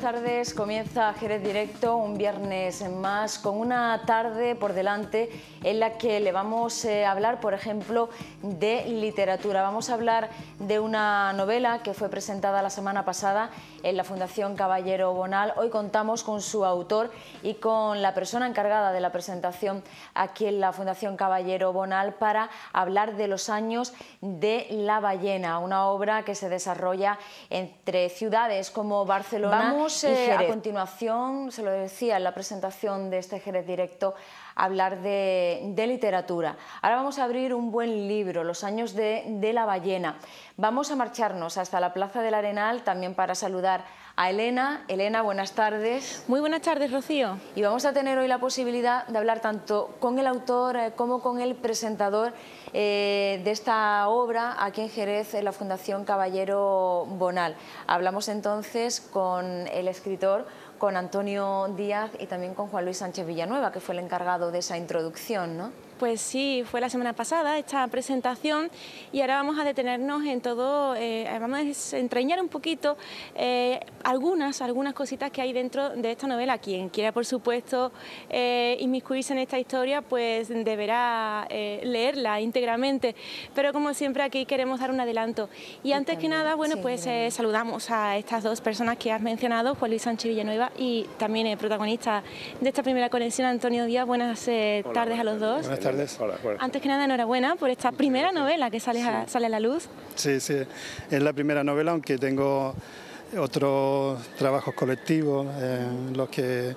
buenas tardes. Comienza Jerez Directo un viernes más con una tarde por delante en la que le vamos eh, a hablar, por ejemplo, de literatura. Vamos a hablar de una novela que fue presentada la semana pasada en la Fundación Caballero Bonal. Hoy contamos con su autor y con la persona encargada de la presentación aquí en la Fundación Caballero Bonal para hablar de los años de la ballena, una obra que se desarrolla entre ciudades como Barcelona eh, a continuación, se lo decía en la presentación de este Jerez Directo, hablar de, literatura. Ahora vamos a abrir un buen libro, Los años de, de la ballena. Vamos a marcharnos hasta la Plaza del Arenal también para saludar a Elena. Elena, buenas tardes. Muy buenas tardes, Rocío. Y vamos a tener hoy la posibilidad de hablar tanto con el autor eh, como con el presentador eh, de esta obra aquí en Jerez, en la Fundación Caballero Bonal. Hablamos entonces con el escritor con Antonio Díaz y también con Juan Luis Sánchez Villanueva, que fue el encargado de esa introducción, ¿no? Pues sí, fue la semana pasada esta presentación y ahora vamos a detenernos en todo, eh, vamos a entrañar un poquito eh, algunas, algunas cositas que hay dentro de esta novela. Quien quiera, por supuesto, eh, inmiscuirse en esta historia, pues deberá leerla íntegramente. Pero como siempre aquí queremos dar un adelanto. Y antes que nada, bueno, pues saludamos a estas dos personas que has mencionado, Juan Luis Sánchez Villanueva y también el protagonista de esta primera conexión, Antonio Díaz. Buenas tardes a los dos. Antes que nada, enhorabuena por esta primera novela que sale, a, sale a la luz. Sí, sí, es la primera novela, aunque tengo otros trabajos colectivos en los que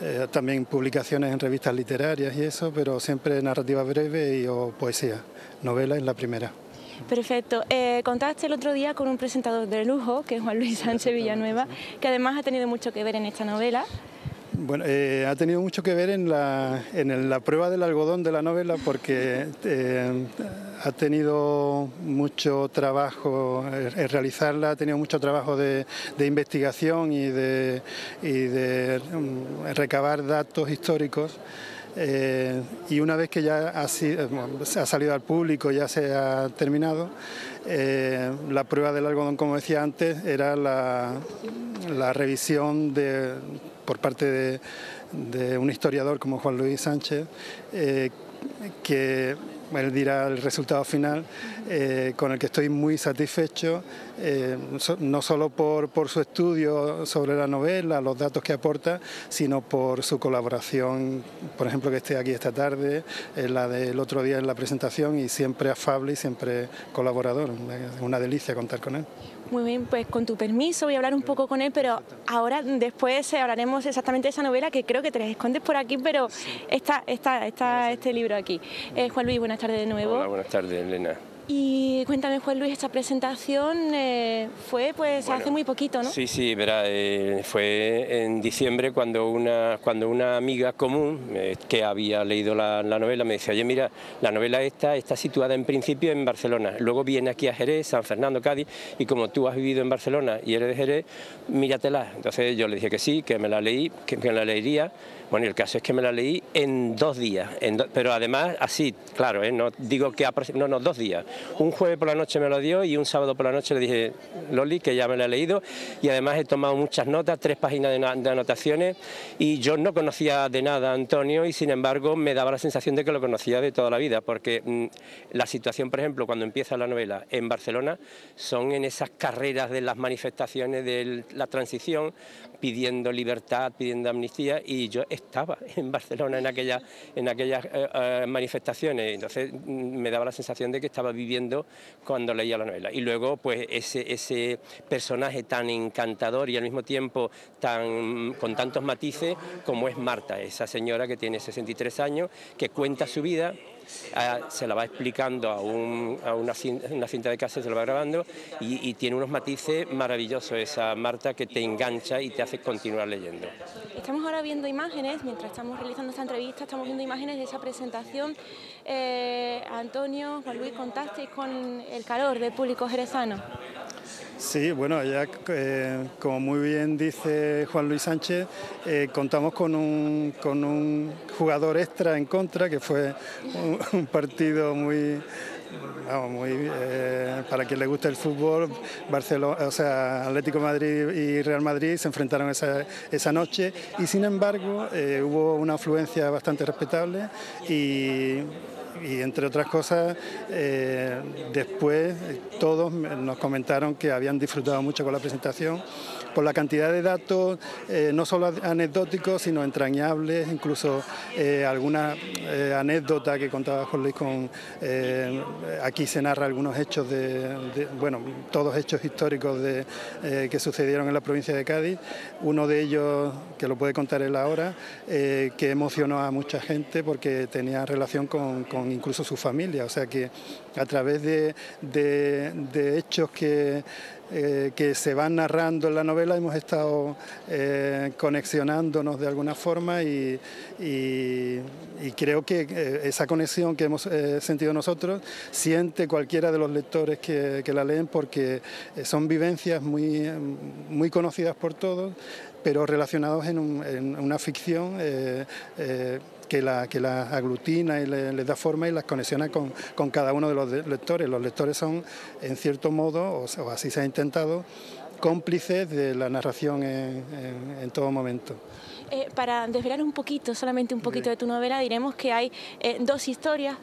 eh, también publicaciones en revistas literarias y eso, pero siempre narrativa breve y o poesía. Novela es la primera. Perfecto. Eh, contaste el otro día con un presentador de lujo, que es Juan Luis Sánchez Villanueva, que además ha tenido mucho que ver en esta novela. Bueno, eh, ha tenido mucho que ver en la, en la prueba del algodón de la novela porque eh, ha tenido mucho trabajo, en realizarla ha tenido mucho trabajo de, investigación y de, y de mm, recabar datos históricos. Eh, y una vez que ya ha, ha, salido al público, ya se ha terminado, la prueba del algodón, como decía antes, era la, la revisión de por parte de, un historiador como Juan Luis Sánchez, eh, que él dirá el resultado final, eh, con el que estoy muy satisfecho, eh, no solo por, su estudio sobre la novela, los datos que aporta, sino por su colaboración, por ejemplo, que esté aquí esta tarde, la del otro día en la presentación, y siempre afable y siempre colaborador. Es una delicia contar con él. Muy bien, pues con tu permiso voy a hablar un poco con él, pero ahora después eh, hablaremos exactamente de esa novela que creo que te la escondes por aquí, pero está, está, está este libro aquí. Eh, Juan Luis, buenas tardes de nuevo. Hola, buenas tardes, Elena. Y cuéntame, Juan Luis, esta presentación eh, fue pues hace muy poquito, ¿no? Sí, sí, verá, eh, fue en diciembre cuando una, cuando una amiga común eh, que había leído la, novela me decía, oye, mira, la novela esta está situada en principio en Barcelona, luego viene aquí a Jerez, San Fernando, Cádiz, y como tú has vivido en Barcelona y eres de Jerez, míratela. Entonces yo le dije que sí, que me la leí, que me la leería bueno, y el caso es que me la leí en dos días, pero además así, claro, ¿eh? no digo que no, no, dos días. Un jueves por la noche me lo dio y un sábado por la noche le dije, Loli, que ya me la he leído y además he tomado muchas notas, tres páginas de, anotaciones y yo no conocía de nada a Antonio y sin embargo me daba la sensación de que lo conocía de toda la vida, porque mm, la situación, por ejemplo, cuando empieza la novela en Barcelona, son en esas carreras de las manifestaciones de la transición, pidiendo libertad, pidiendo amnistía y yo estaba en Barcelona en, aquella, en aquellas eh, eh, manifestaciones, entonces mm, me daba la sensación de que estaba viviendo cuando leía la novela. Y luego, pues ese, ese personaje tan encantador y al mismo tiempo tan, con tantos matices como es Marta, esa señora que tiene 63 años, que cuenta su vida se la va explicando a, una, cinta, de casa, se la va grabando y, tiene unos matices maravillosos esa Marta que te engancha y te hace continuar leyendo. Estamos ahora viendo imágenes, mientras estamos realizando esta entrevista, estamos viendo imágenes de esa presentación. Eh, Antonio, Juan Luis, contasteis con el calor del público jerezano. Sí, bueno, ya eh, como muy bien dice Juan Luis Sánchez, eh, contamos con un, con un jugador extra en contra, que fue un, partido muy, muy, eh, para quien le gusta el fútbol, Barcelona, o sea, Atlético Madrid y Real Madrid se enfrentaron esa, esa noche. Y sin embargo eh, hubo una afluencia bastante respetable y y entre otras cosas, eh, después todos nos comentaron que habían disfrutado mucho con la presentación por la cantidad de datos, eh, no solo anecdóticos, sino entrañables, incluso eh, alguna anécdota que contaba Jorge con, aquí se narra algunos hechos de, bueno, todos hechos históricos de, que sucedieron en la provincia de Cádiz, uno de ellos, que lo puede contar él ahora, que emocionó a mucha gente porque tenía relación con incluso su familia. O sea que a través de, hechos que, eh, que se van narrando en la novela hemos estado eh, conexionándonos de alguna forma y, creo que eh, esa conexión que hemos sentido nosotros siente cualquiera de los lectores que, la leen porque son vivencias muy, muy conocidas por todos pero relacionados en, una ficción que la, que la aglutina y le, les da forma y las conexiona con, con, cada uno de los lectores. Los lectores son, en cierto modo, o, así se ha intentado, cómplices de la narración en, en, todo momento. Eh, para desvelar un poquito, solamente un poquito de tu novela, diremos que hay eh, dos historias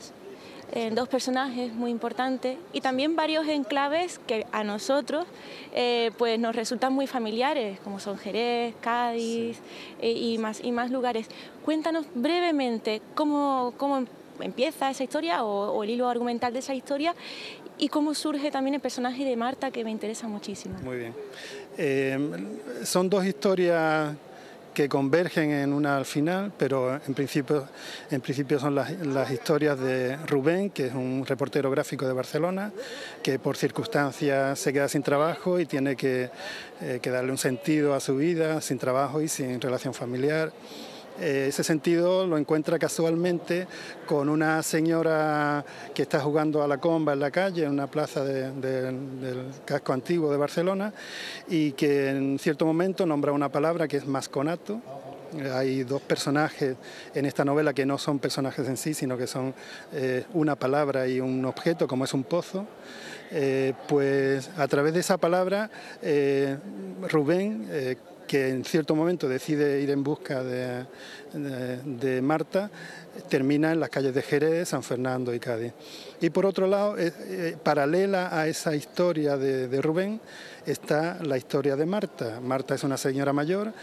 dos personajes muy importantes y también varios enclaves que a nosotros eh, pues nos resultan muy familiares, como son Jerez, Cádiz eh, y, más, y más lugares. Cuéntanos brevemente cómo, cómo empieza esa historia o, el hilo argumental de esa historia y cómo surge también el personaje de Marta, que me interesa muchísimo. Muy bien. Eh, son dos historias que convergen en una al final, pero en principio, en principio son las, historias de Rubén, que es un reportero gráfico de Barcelona, que por circunstancias se queda sin trabajo y tiene que, eh, que darle un sentido a su vida, sin trabajo y sin relación familiar. Eh, ese sentido lo encuentra casualmente con una señora que está jugando a la comba en la calle, en una plaza del casco antiguo de Barcelona, y que en cierto momento nombra una palabra que es masconato. Hay dos personajes en esta novela que no son personajes en sí, sino que son eh, una palabra y un objeto, como es un pozo. Eh, pues a través de esa palabra, Rubén que en cierto momento decide ir en busca de, Marta, termina en las calles de Jerez, San Fernando y Cádiz. Y por otro lado, eh, eh, paralela a esa historia de, Rubén, está la historia de Marta. Marta es una señora mayor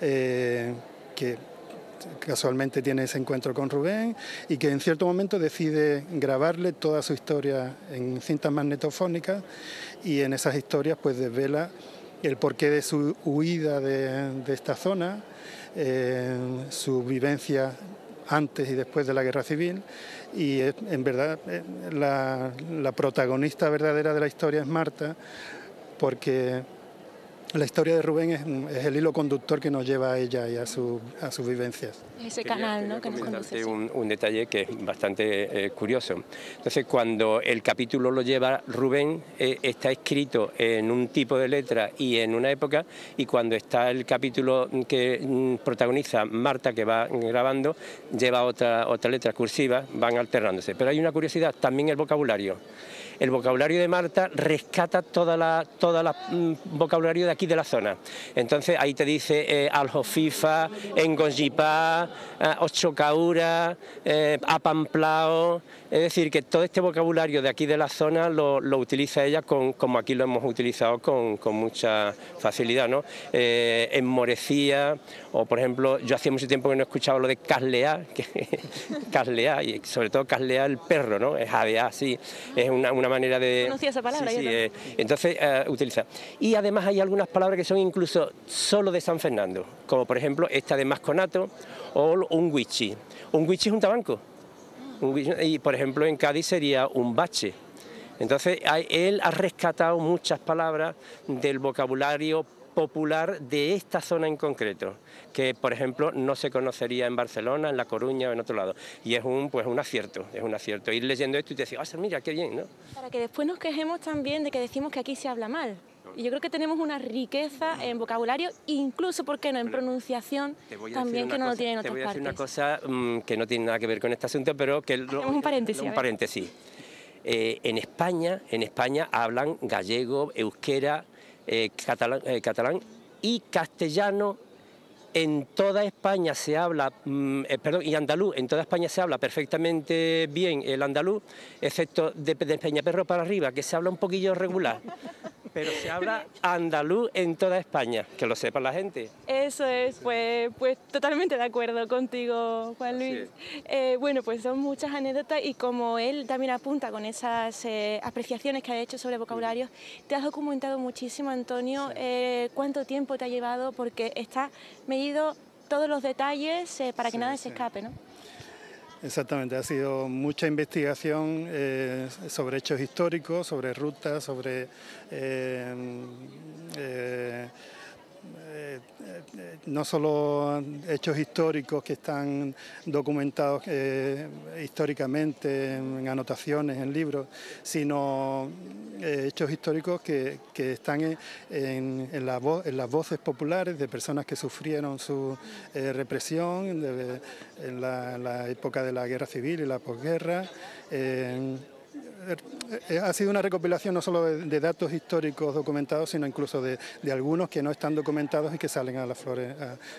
eh, que casualmente tiene ese encuentro con Rubén y que en cierto momento decide grabarle toda su historia en cintas magnetofónicas y en esas historias pues desvela el porqué de su huida de, esta zona, eh, su vivencia antes y después de la guerra civil y en verdad eh, la, la protagonista verdadera de la historia es Marta porque la historia de Rubén es, el hilo conductor que nos lleva a ella y a, su, a sus vivencias. Ese canal, ¿no? Que nos Un, detalle que es bastante eh, curioso. Entonces, cuando el capítulo lo lleva Rubén, eh, está escrito en un tipo de letra y en una época, y cuando está el capítulo que mm, protagoniza Marta, que va grabando, lleva otra, otra letra cursiva, van alternándose. Pero hay una curiosidad, también el vocabulario el vocabulario de Marta rescata toda la, toda la mm, vocabulario de aquí de la zona. Entonces ahí te dice eh, aljofifa, engonjipá, eh, ochocaura, eh, apamplao, es decir, que todo este vocabulario de aquí de la zona lo, utiliza ella con, como aquí lo hemos utilizado con, mucha facilidad, ¿no? Eh, enmorecía, o por ejemplo, yo hacía mucho tiempo que no escuchaba lo de caslear, que, caslear, y sobre todo caslear el perro, ¿no? Es jadear, sí, es una, manera de... Conocía esa palabra. Sí, eh, entonces eh, utiliza. Y además hay algunas palabras que son incluso solo de San Fernando, como por ejemplo esta de masconato o un wichi. Un wichi es un tabanco y por ejemplo en Cádiz sería un bache. Entonces él ha rescatado muchas palabras del vocabulario popular de esta zona en concreto, que por ejemplo no se conocería en Barcelona, en La Coruña o en otro lado. Y es un, pues, un acierto, es un acierto. Ir leyendo esto y te decir, ah, mira, qué bien, ¿no? Para que después nos quejemos también de que decimos que aquí se habla mal. Y yo creo que tenemos una riqueza en vocabulario, incluso, ¿por qué no?, en pronunciación también que no lo tienen en otras partes. Te voy a decir una cosa mm, que no tiene nada que ver con este asunto, pero que... un paréntesis. Un paréntesis. eh, en España, en España hablan gallego, euskera, eh, catalán, y castellano en toda España se habla, mm, perdón, y andaluz, en toda España se habla perfectamente bien el andaluz, excepto de, de Peñaperro para arriba, que se habla un poquillo regular pero se habla andaluz en toda España, que lo sepa la gente. Eso es, pues, pues totalmente de acuerdo contigo, Juan Luis. Eh, bueno, pues son muchas anécdotas y como él también apunta con esas eh, apreciaciones que ha hecho sobre vocabularios, te has documentado muchísimo, Antonio, eh, cuánto tiempo te ha llevado, porque está medido todos los detalles para que nada se escape, ¿no? Exactamente, ha sido mucha investigación eh, sobre hechos históricos, sobre rutas, sobre eh, eh, eh, eh, no solo hechos históricos que están documentados eh, históricamente en anotaciones, en libros, sino hechos históricos que, están en, las voces populares de personas que sufrieron su represión en la, época de la guerra civil y la posguerra eh, ha sido una recopilación no solo de, datos históricos documentados, sino incluso de, algunos que no están documentados y que salen a, las flores,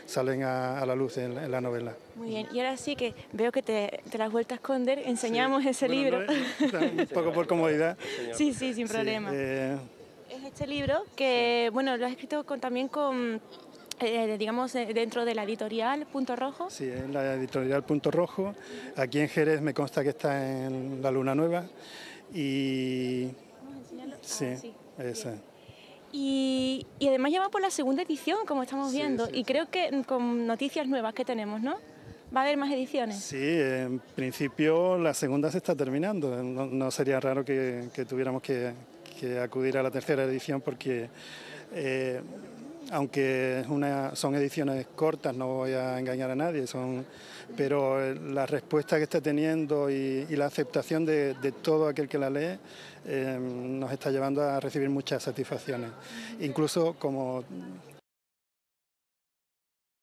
salen a, la luz en, la novela. Muy bien, y ahora sí que veo que te, te las vueltas a esconder, enseñamos ese libro. un poco por comodidad. Sí, sí, sin problema. Eh, es este libro que, bueno, lo has escrito también con eh, digamos, dentro de la editorial Punto Rojo. Sí, en la editorial Punto Rojo. Aquí en Jerez me consta que está en La Luna Nueva. Y. Sí, ah, esa. Y, y, además ya va por la segunda edición, como estamos viendo, y creo que con noticias nuevas que tenemos, ¿no? ¿Va a haber más ediciones? Sí, en principio la segunda se está terminando. No, sería raro que, tuviéramos que, acudir a la tercera edición porque eh, aunque son ediciones cortas, no voy a engañar a nadie, pero eh, la respuesta que está teniendo y, la aceptación de, todo aquel que la lee eh, nos está llevando a recibir muchas satisfacciones. Incluso como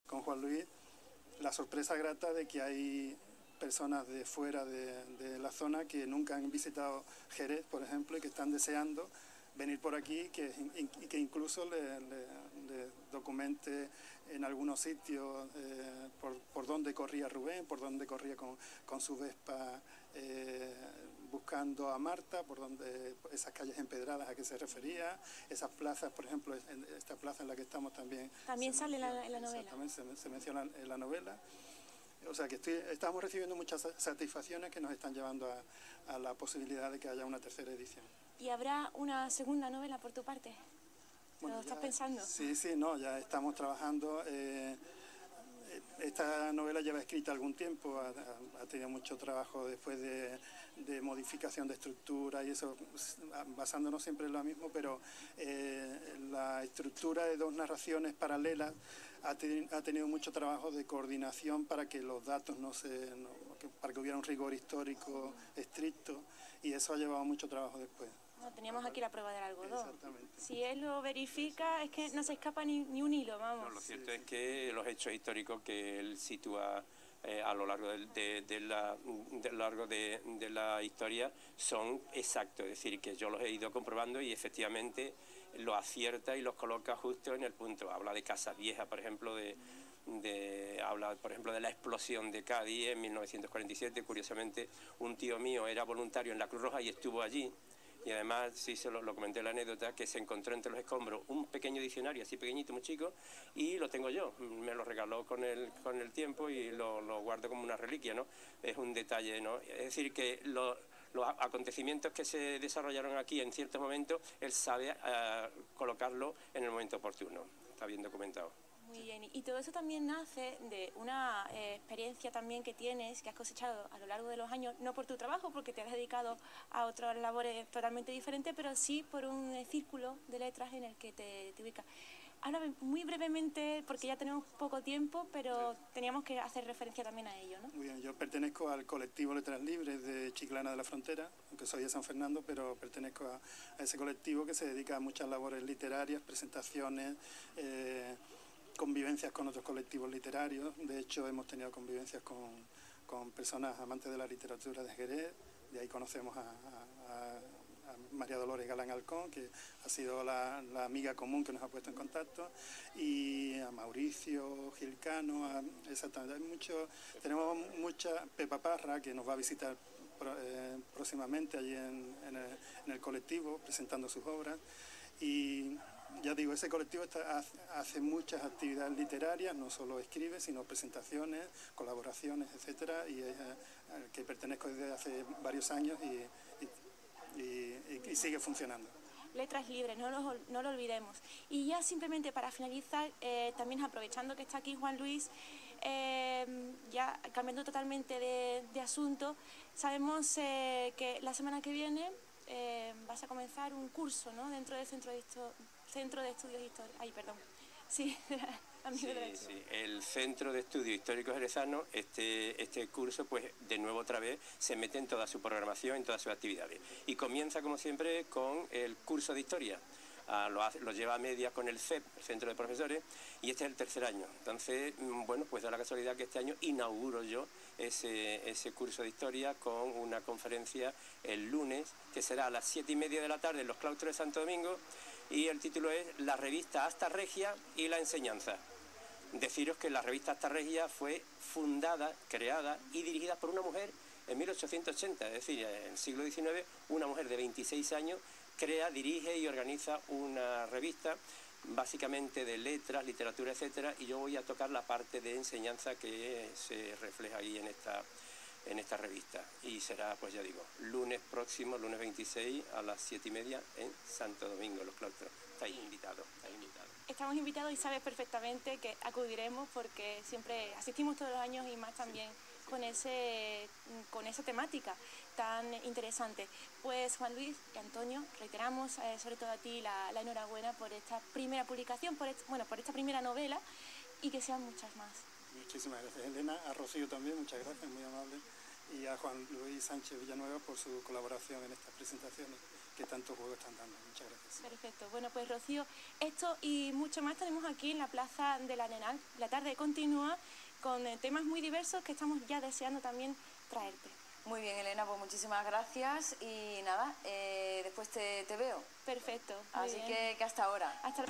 con Juan Luis, la sorpresa grata de que hay personas de fuera de, la zona que nunca han visitado Jerez, por ejemplo, y que están deseando venir por aquí que, y que incluso le, documente en algunos sitios eh, por, por dónde corría Rubén, por dónde corría con, con su Vespa eh, buscando a Marta, por donde esas calles empedradas a que se refería, esas plazas, por ejemplo, esta plaza en la que estamos también. También sale en la, novela. Exactamente, se, se, menciona en la novela. O sea que estoy, estamos recibiendo muchas satisfacciones que nos están llevando a, a la posibilidad de que haya una tercera edición. ¿Y habrá una segunda novela por tu parte? ¿Lo estás pensando? Sí, sí, no, ya estamos trabajando. Eh, esta novela lleva escrita algún tiempo, ha, tenido mucho trabajo después de, modificación de estructura y eso, basándonos siempre en lo mismo, pero eh, la estructura de dos narraciones paralelas ha, tenido mucho trabajo de coordinación para que los datos no se, para que hubiera un rigor histórico estricto y eso ha llevado mucho trabajo después teníamos aquí la prueba del algodón. Si él lo verifica, es que no se escapa ni, un hilo, vamos. lo cierto es que los hechos históricos que él sitúa eh, a lo largo de, la, largo de, la historia son exactos, es decir, que yo los he ido comprobando y efectivamente lo acierta y los coloca justo en el punto. Habla de Casa Vieja, por ejemplo, de, de, habla, por ejemplo, de la explosión de Cádiz en 1947. Curiosamente, un tío mío era voluntario en la Cruz Roja y estuvo allí y además, sí se lo, comenté la anécdota, que se encontró entre los escombros un pequeño diccionario así pequeñito, muy chico, y lo tengo yo. Me lo regaló con el, con el tiempo y lo, lo guardo como una reliquia, ¿no? Es un detalle, ¿no? Es decir, que los acontecimientos que se desarrollaron aquí en ciertos momentos, él sabe uh, colocarlo en el momento oportuno. Está bien documentado. Muy bien, y todo eso también nace de una eh, experiencia también que tienes, que has cosechado a lo largo de los años, no por tu trabajo, porque te has dedicado a otras labores totalmente diferentes, pero sí por un eh, círculo de letras en el que te, te ubicas. Ahora, muy brevemente, porque ya tenemos poco tiempo, pero teníamos que hacer referencia también a ello, ¿no? Muy bien, yo pertenezco al colectivo Letras Libres de Chiclana de la Frontera, aunque soy de San Fernando, pero pertenezco a, ese colectivo que se dedica a muchas labores literarias, presentaciones, eh, convivencias con otros colectivos literarios. De hecho, hemos tenido convivencias con, con personas amantes de la literatura de Jerez. De ahí conocemos a, María Dolores Galán Alcón, que ha sido la, amiga común que nos ha puesto en contacto, y a Mauricio Gilcano, a, exactamente, hay mucho, tenemos mucha Pepa Parra que nos va a visitar eh, próximamente allí en, el, colectivo presentando sus obras y ya digo, ese colectivo hace muchas actividades literarias, no solo escribe, sino presentaciones, colaboraciones, etcétera, y es al que pertenezco desde hace varios años y, sigue funcionando. Letras libres, no lo, no lo olvidemos. Y ya simplemente para finalizar, eh, también aprovechando que está aquí Juan Luis, eh, ya cambiando totalmente de, asunto, sabemos eh, que la semana que viene vas a comenzar un curso ¿no? dentro del Centro de, Centro de Estudios Históricos. Ay, perdón. Sí, sí, sí, el Centro de Estudios Históricos Jerezanos, este, este curso, pues de nuevo otra vez, se mete en toda su programación, en todas sus actividades. Y comienza, como siempre, con el curso de Historia. Ah, lo, lleva a media con el CEP, el Centro de Profesores, y este es el tercer año. Entonces, mm, bueno, pues da la casualidad que este año inauguro yo ese, ese curso de historia con una conferencia el lunes, que será a las siete y media de la tarde en los claustros de Santo Domingo, y el título es La revista Hasta Regia y la enseñanza. Deciros que la revista Hasta Regia fue fundada, creada y dirigida por una mujer en 1880, es decir, en el siglo XIX, una mujer de 26 años crea, dirige y organiza una revista básicamente de letras, literatura, etcétera, y yo voy a tocar la parte de enseñanza que se refleja ahí en esta en esta revista y será, pues ya digo, lunes próximo, lunes 26 a las 7 y media en Santo Domingo, los claustros. Estáis invitados, estáis invitados. Estamos invitados y sabes perfectamente que acudiremos porque siempre asistimos todos los años y más también con, ese, con esa temática tan interesante. Pues Juan Luis y Antonio, reiteramos eh, sobre todo a ti la, enhorabuena por esta primera publicación, por, bueno, por esta primera novela y que sean muchas más. Muchísimas gracias, Elena. A Rocío también, muchas gracias, muy amable. Y a Juan Luis Sánchez Villanueva por su colaboración en estas presentaciones que tanto juego están dando. Muchas gracias. Perfecto. Bueno, pues Rocío, esto y mucho más tenemos aquí en la Plaza de la Nenal. La tarde continúa con eh, temas muy diversos que estamos ya deseando también traerte. Muy bien, Elena, pues muchísimas gracias y nada, eh, después te, veo. Perfecto. Así que, que hasta ahora. Hasta